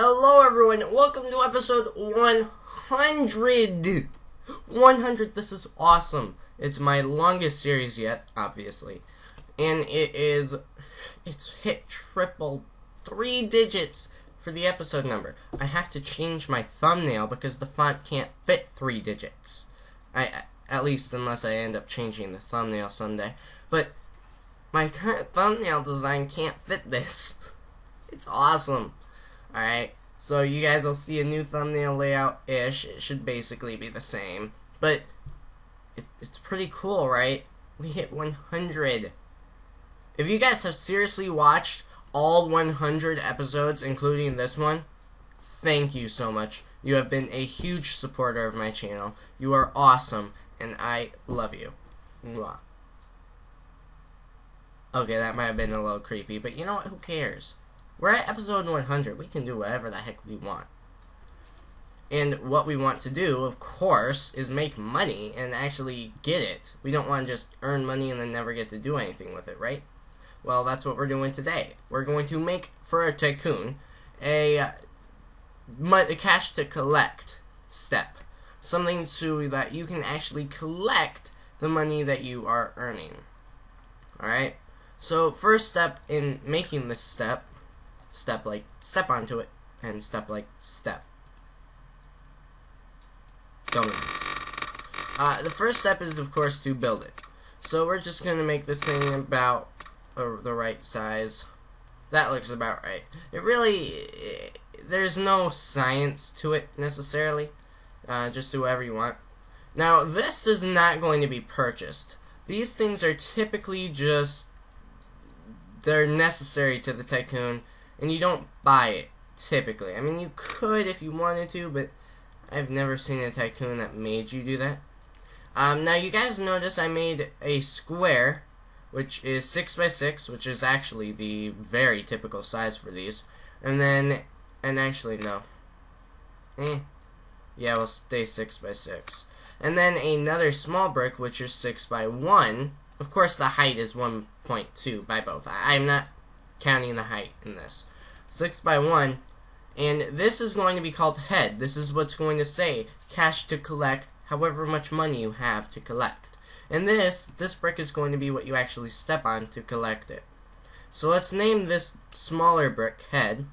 Hello, everyone. Welcome to episode 100. 100. This is awesome. It's my longest series yet, obviously. And it is. It's hit triple three digits for the episode number. I have to change my thumbnail because the font can't fit three digits. I. At least, unless I end up changing the thumbnail someday. But my current thumbnail design can't fit this. It's awesome. Alright, so you guys will see a new thumbnail layout-ish. It should basically be the same. But it, it's pretty cool, right? We hit 100. If you guys have seriously watched all 100 episodes, including this one, thank you so much. You have been a huge supporter of my channel. You are awesome, and I love you. Mwah. Okay, that might have been a little creepy, but you know what? Who cares? We're at episode 100. We can do whatever the heck we want. And what we want to do, of course, is make money and actually get it. We don't want to just earn money and then never get to do anything with it, right? Well, that's what we're doing today. We're going to make, for a tycoon, a, a cash to collect step. Something so that you can actually collect the money that you are earning. Alright? So first step in making this step, step like step onto it, and step like step. Don't uh, the first step is of course to build it. So we're just gonna make this thing about uh, the right size. That looks about right. It really, it, there's no science to it necessarily. Uh, just do whatever you want. Now this is not going to be purchased. These things are typically just they're necessary to the tycoon, and you don't buy it typically. I mean, you could if you wanted to, but I've never seen a tycoon that made you do that. Um, now, you guys notice I made a square, which is 6 by 6 which is actually the very typical size for these. And then, and actually, no. Eh. Yeah, we'll stay 6 by 6 And then another small brick, which is 6 by 1 Of course, the height is 1.2 by both. I I'm not counting the height in this. 6 by 1 and this is going to be called head. This is what's going to say cash to collect however much money you have to collect. And this, this brick is going to be what you actually step on to collect it. So let's name this smaller brick head.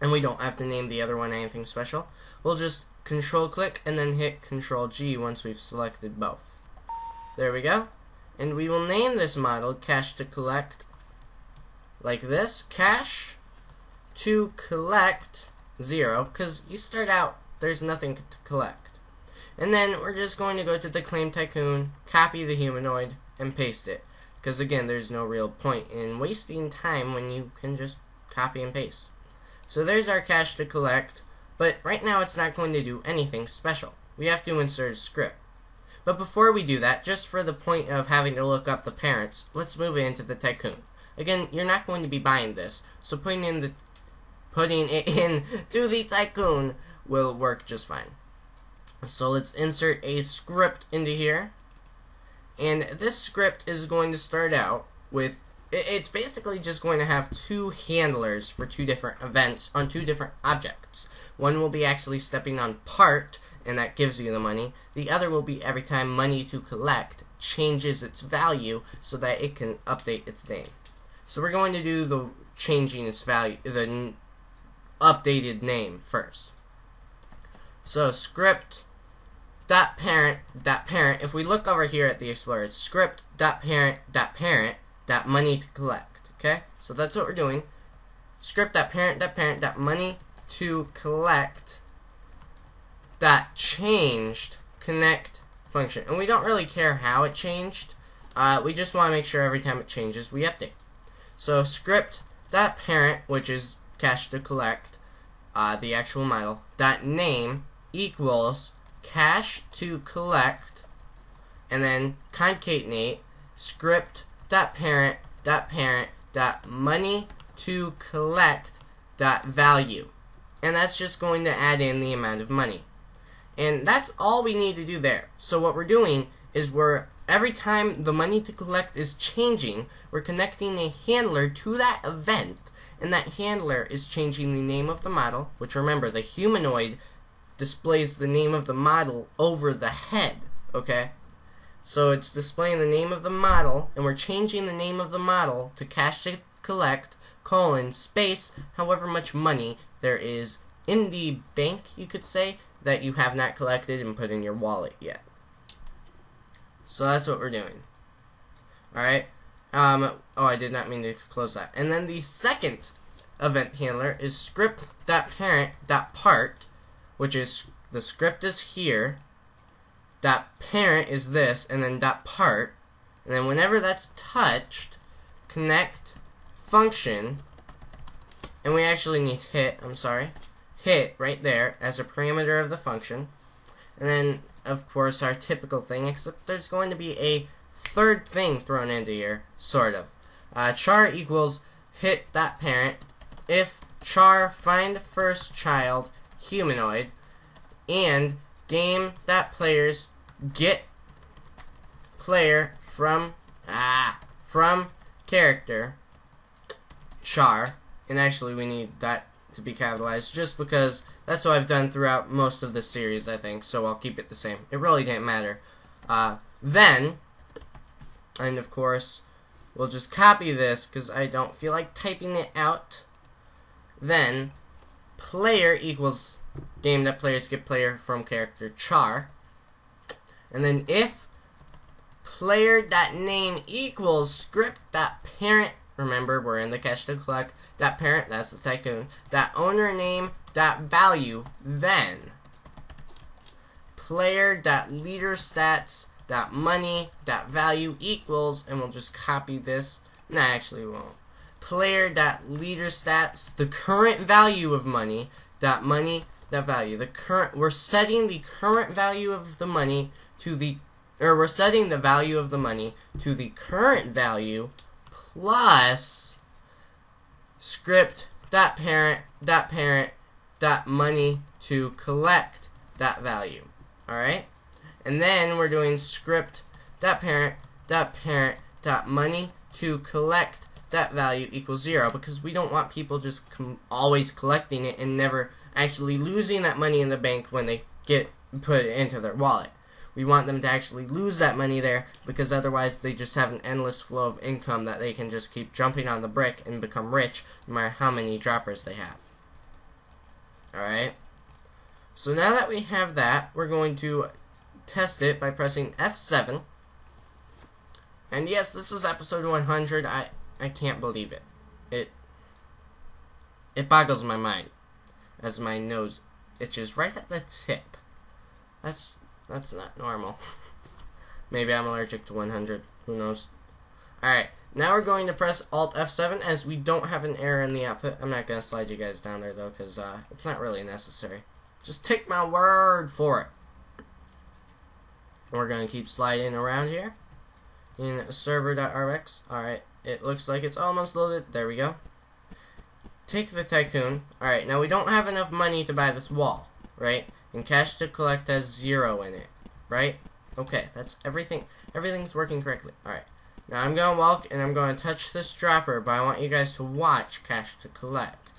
And we don't have to name the other one anything special. We'll just control click and then hit control G once we've selected both. There we go. And we will name this model cash to collect like this. Cash to collect zero because you start out there's nothing to collect. And then we're just going to go to the claim tycoon copy the humanoid and paste it. Because again there's no real point in wasting time when you can just copy and paste. So there's our cash to collect but right now it's not going to do anything special. We have to insert a script. But before we do that just for the point of having to look up the parents let's move into the tycoon. Again you're not going to be buying this so putting in the putting it in to the tycoon will work just fine. So let's insert a script into here. And this script is going to start out with, it's basically just going to have two handlers for two different events on two different objects. One will be actually stepping on part, and that gives you the money. The other will be every time money to collect changes its value so that it can update its name. So we're going to do the changing its value, the updated name first. So script dot parent dot parent. If we look over here at the Explorer, it's script dot parent dot parent dot money to collect. Okay, so that's what we're doing. Script dot parent dot parent dot money to collect dot changed connect function, and we don't really care how it changed. Uh, we just want to make sure every time it changes, we update. So script dot parent, which is cash to collect, uh, the actual model, that name equals cash to collect, and then concatenate script dot parent dot parent dot money to collect dot value. And that's just going to add in the amount of money. And that's all we need to do there. So what we're doing is we're every time the money to collect is changing, we're connecting a handler to that event and that handler is changing the name of the model, which remember, the humanoid displays the name of the model over the head, okay? So it's displaying the name of the model, and we're changing the name of the model to cash to collect, colon, space, however much money there is in the bank, you could say, that you have not collected and put in your wallet yet. So that's what we're doing. Alright? Um, oh, I did not mean to close that. And then the second event handler is script.parent.part, which is the script is here, that parent is this, and then dot part, and then whenever that's touched, connect function, and we actually need hit, I'm sorry, hit right there as a parameter of the function, and then of course our typical thing, except there's going to be a third thing thrown into here, sort of. Uh, char equals hit that parent. If char find first child humanoid and game that players get player from ah from character char and actually we need that to be capitalized just because that's what I've done throughout most of the series I think so I'll keep it the same. It really didn't matter. Uh, then and of course we'll just copy this because I don't feel like typing it out. Then player equals game that players get player from character char. And then if player that name equals script that parent remember we're in the cash to collect that parent that's the tycoon that owner name that value then player that leader stats that money that value equals and we'll just copy this. No actually won't. Player that leader stats the current value of money that money that value. The current we're setting the current value of the money to the or we're setting the value of the money to the current value plus script that parent that parent that money to collect that value. All right and then we're doing script that parent that parent that money to collect that value equals zero because we don't want people just always collecting it and never actually losing that money in the bank when they get put into their wallet we want them to actually lose that money there because otherwise they just have an endless flow of income that they can just keep jumping on the brick and become rich no matter how many droppers they have. Alright? So now that we have that, we're going to test it by pressing F7. And yes, this is episode 100. I, I can't believe it. It it boggles my mind as my nose itches right at the tip. That's that's not normal. Maybe I'm allergic to 100. Who knows? Alright, now we're going to press Alt F7 as we don't have an error in the output. I'm not going to slide you guys down there though because uh, it's not really necessary. Just take my word for it. We're going to keep sliding around here in server.rx. Alright, it looks like it's almost loaded. There we go. Take the Tycoon. Alright, now we don't have enough money to buy this wall, right? And cash to collect has zero in it, right? Okay, that's everything. Everything's working correctly. Alright. Now I'm going to walk and I'm going to touch this dropper, but I want you guys to watch cash to collect.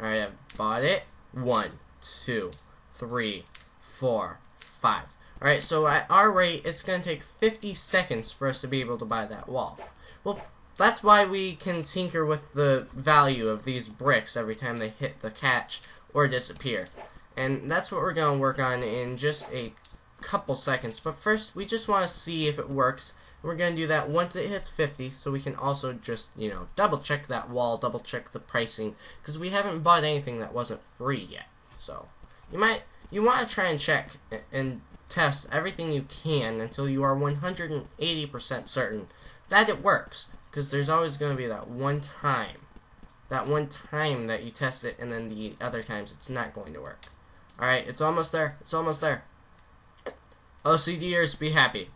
Alright, I've bought it. One, two, three, four, five. Alright, so at our rate, it's going to take 50 seconds for us to be able to buy that wall. Well, that's why we can tinker with the value of these bricks every time they hit the catch or disappear. And that's what we're going to work on in just a couple seconds. But first, we just want to see if it works. We're going to do that once it hits 50, so we can also just, you know, double check that wall, double check the pricing, because we haven't bought anything that wasn't free yet. So, you might, you want to try and check and test everything you can until you are 180% certain that it works. Because there's always going to be that one time, that one time that you test it, and then the other times it's not going to work. Alright, it's almost there. It's almost there. OCDers, be happy.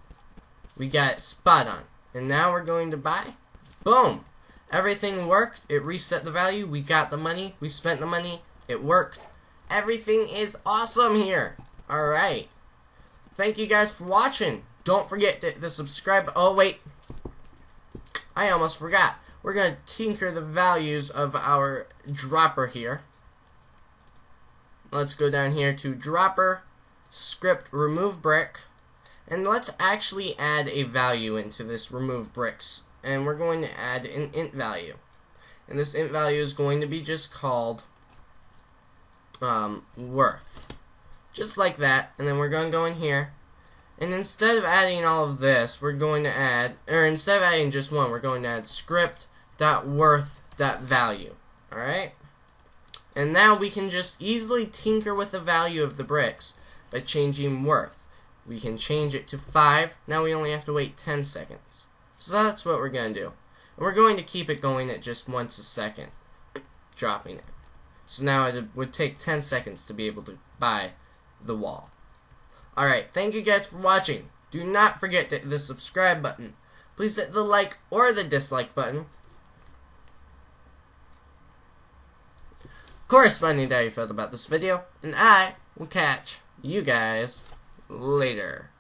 We got spot on. And now we're going to buy. Boom! Everything worked. It reset the value. We got the money. We spent the money. It worked. Everything is awesome here. Alright. Thank you guys for watching. Don't forget to, to subscribe. Oh, wait. I almost forgot. we're going to tinker the values of our dropper here. Let's go down here to dropper, script remove brick, and let's actually add a value into this remove bricks. And we're going to add an int value. And this int value is going to be just called um, worth. Just like that. And then we're going to go in here. And instead of adding all of this, we're going to add, or instead of adding just one, we're going to add script.worth.value. Alright? And now we can just easily tinker with the value of the bricks by changing worth. We can change it to 5. Now we only have to wait 10 seconds. So that's what we're going to do. And we're going to keep it going at just once a second, dropping it. So now it would take 10 seconds to be able to buy the wall. Alright, thank you guys for watching. Do not forget to hit the subscribe button. Please hit the like or the dislike button. Corresponding to how you felt about this video, and I will catch you guys later.